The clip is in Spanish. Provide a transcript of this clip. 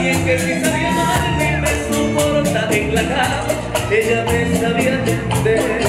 Que si sabía mal me soporta en la cama, ella me sabía entender.